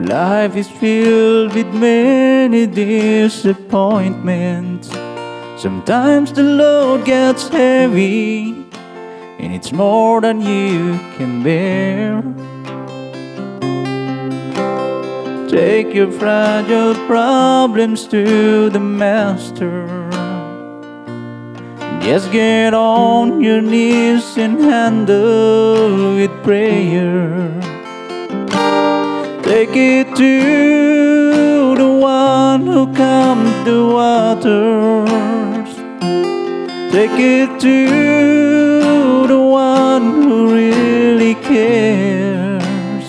Life is filled with many disappointments. Sometimes the load gets heavy, and it's more than you can bear. Take your fragile problems to the Master. Just get on your knees and handle with prayer. Take it to the one who calmed the waters. Take it to the one who really cares.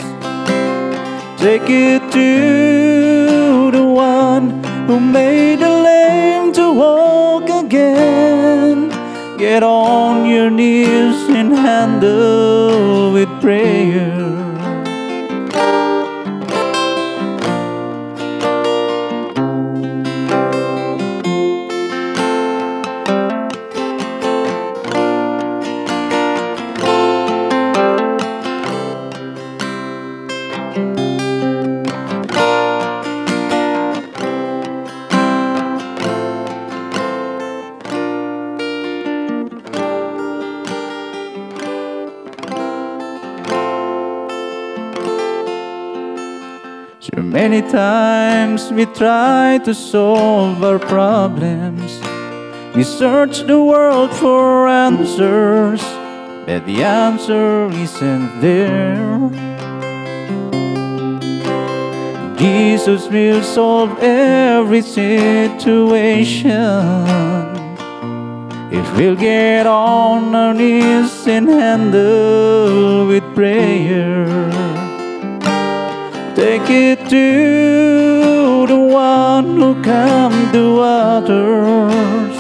Take it to the one who made the lame to walk again. Get on your knees and handle with prayer. So many times we try to solve our problems. We search the world for answers, but the answer isn't there. Jesus will solve every situation if we'll get on our knees and handle with prayer. It to the one who calmed the waters.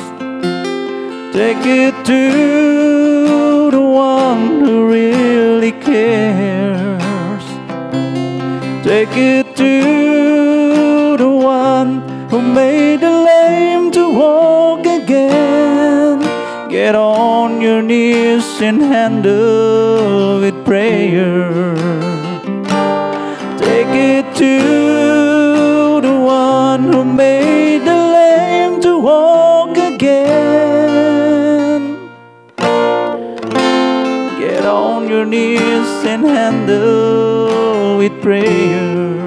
Take it to the one who really cares. Take it to the one who made the lame to walk again. Get on your knees and handle with prayer. To the one who made the lame to walk again. Get on your knees and handle with prayer.